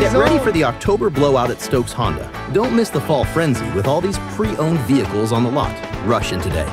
Get ready for the October blowout at Stokes Honda. Don't miss the fall frenzy with all these pre-owned vehicles on the lot. Rush in today.